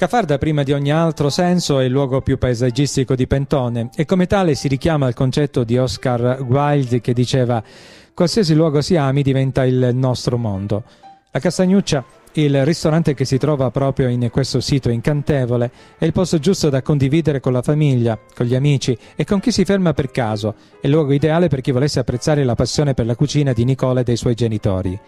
Cafarda, prima di ogni altro senso, è il luogo più paesaggistico di Pentone e come tale si richiama al concetto di Oscar Wilde che diceva qualsiasi luogo si ami diventa il nostro mondo. La Castagnuccia, il ristorante che si trova proprio in questo sito incantevole, è il posto giusto da condividere con la famiglia, con gli amici e con chi si ferma per caso, è il luogo ideale per chi volesse apprezzare la passione per la cucina di Nicola e dei suoi genitori.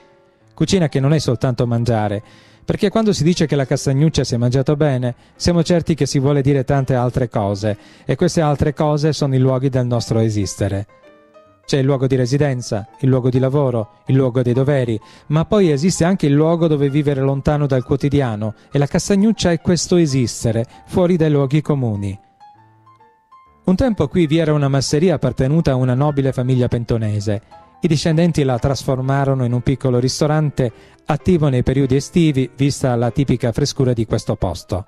Cucina che non è soltanto mangiare, perché quando si dice che la castagnuccia si è mangiato bene, siamo certi che si vuole dire tante altre cose, e queste altre cose sono i luoghi del nostro esistere. C'è il luogo di residenza, il luogo di lavoro, il luogo dei doveri, ma poi esiste anche il luogo dove vivere lontano dal quotidiano, e la castagnuccia è questo esistere, fuori dai luoghi comuni. Un tempo qui vi era una masseria appartenuta a una nobile famiglia pentonese, i discendenti la trasformarono in un piccolo ristorante attivo nei periodi estivi, vista la tipica frescura di questo posto.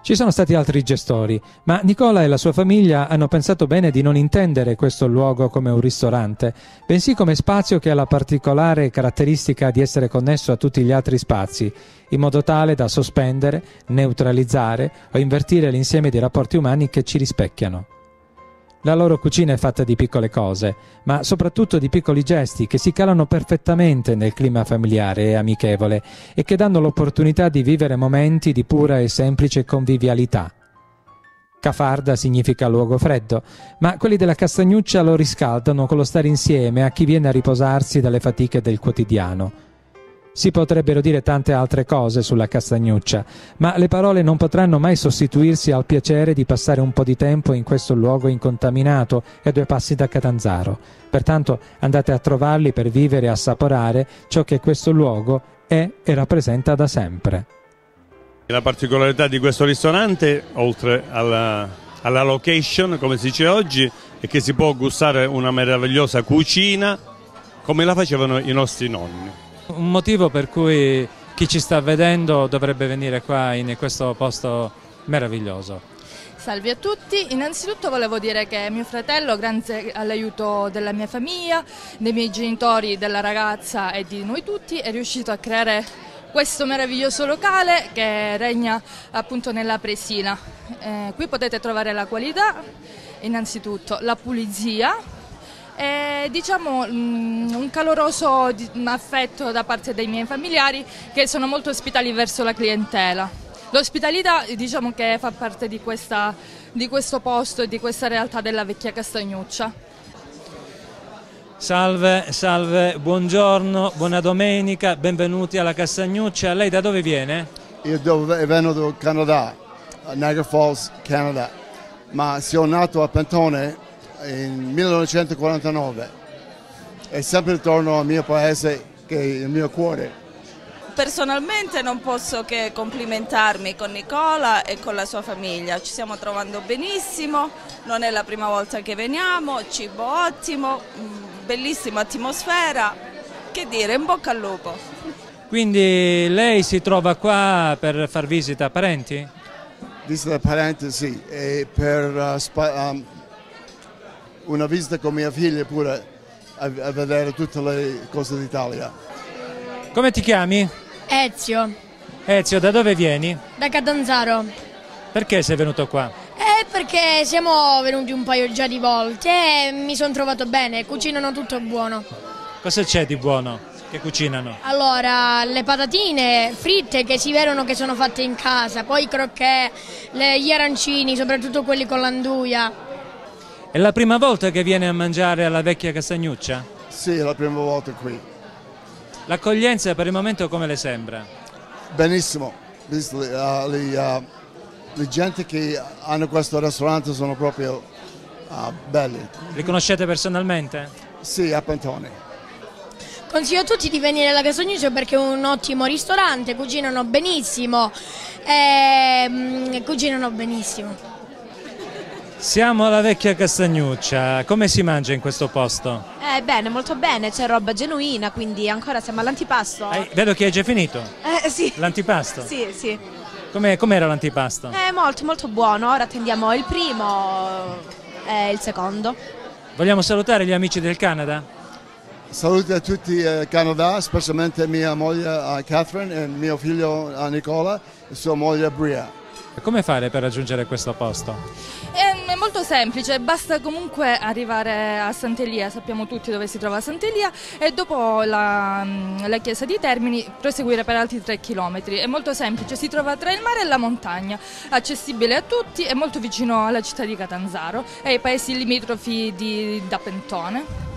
Ci sono stati altri gestori, ma Nicola e la sua famiglia hanno pensato bene di non intendere questo luogo come un ristorante, bensì come spazio che ha la particolare caratteristica di essere connesso a tutti gli altri spazi, in modo tale da sospendere, neutralizzare o invertire l'insieme dei rapporti umani che ci rispecchiano. La loro cucina è fatta di piccole cose, ma soprattutto di piccoli gesti che si calano perfettamente nel clima familiare e amichevole e che danno l'opportunità di vivere momenti di pura e semplice convivialità. Cafarda significa luogo freddo, ma quelli della Castagnuccia lo riscaldano con lo stare insieme a chi viene a riposarsi dalle fatiche del quotidiano. Si potrebbero dire tante altre cose sulla Castagnuccia, ma le parole non potranno mai sostituirsi al piacere di passare un po' di tempo in questo luogo incontaminato e a due passi da Catanzaro. Pertanto andate a trovarli per vivere e assaporare ciò che questo luogo è e rappresenta da sempre. La particolarità di questo ristorante, oltre alla, alla location, come si dice oggi, è che si può gustare una meravigliosa cucina come la facevano i nostri nonni. Un motivo per cui chi ci sta vedendo dovrebbe venire qua in questo posto meraviglioso. Salve a tutti, innanzitutto volevo dire che mio fratello, grazie all'aiuto della mia famiglia, dei miei genitori, della ragazza e di noi tutti, è riuscito a creare questo meraviglioso locale che regna appunto nella Presina. Eh, qui potete trovare la qualità, innanzitutto la pulizia, e diciamo mm, un caloroso affetto da parte dei miei familiari che sono molto ospitali verso la clientela. L'ospitalità diciamo che fa parte di, questa, di questo posto e di questa realtà della vecchia Castagnuccia. Salve, salve, buongiorno, buona domenica, benvenuti alla Castagnuccia. Lei da dove viene? Io vengo dal Canada, Niagara Falls, Canada, ma sono nato a Pentone in 1949 e sempre torno al mio paese che è il mio cuore. Personalmente non posso che complimentarmi con Nicola e con la sua famiglia, ci stiamo trovando benissimo, non è la prima volta che veniamo, cibo ottimo, mm, bellissima atmosfera, che dire, in bocca al lupo. Quindi lei si trova qua per far visita a parenti? Visita a parenti sì, e per uh, una visita con mia figlia pure a, a vedere tutte le cose d'Italia. Come ti chiami? Ezio. Ezio, da dove vieni? Da Catanzaro. Perché sei venuto qua? Eh, perché siamo venuti un paio già di volte e mi sono trovato bene, cucinano tutto buono. Cosa c'è di buono che cucinano? Allora, le patatine fritte che si vedono che sono fatte in casa, poi i crocchè, le, gli arancini, soprattutto quelli con l'anduia. È la prima volta che viene a mangiare alla vecchia Castagnuccia? Sì, è la prima volta qui. L'accoglienza per il momento come le sembra? Benissimo, visto le, uh, le, uh, le gente che hanno questo ristorante sono proprio uh, belli. Li conoscete personalmente? Sì, a Pantone. Consiglio a tutti di venire alla Castagnuccia perché è un ottimo ristorante, cucinano benissimo, eh, cucinano benissimo. Siamo alla vecchia Castagnuccia, come si mangia in questo posto? Eh, bene, molto bene, c'è roba genuina, quindi ancora siamo all'antipasto. Eh, vedo che hai già finito. Eh, sì. L'antipasto? Sì, sì. Com'era com l'antipasto? Eh, molto, molto buono, ora attendiamo il primo e il secondo. Vogliamo salutare gli amici del Canada? Saluti a tutti il Canada, specialmente mia moglie Catherine e mio figlio Nicola e sua moglie Bria. Come fare per raggiungere questo posto? Molto semplice, basta comunque arrivare a Sant'Elia, sappiamo tutti dove si trova Sant'Elia, e dopo la, la chiesa di Termini proseguire per altri 3 km. È molto semplice, si trova tra il mare e la montagna, accessibile a tutti, è molto vicino alla città di Catanzaro e ai paesi limitrofi di, da Pentone.